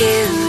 you.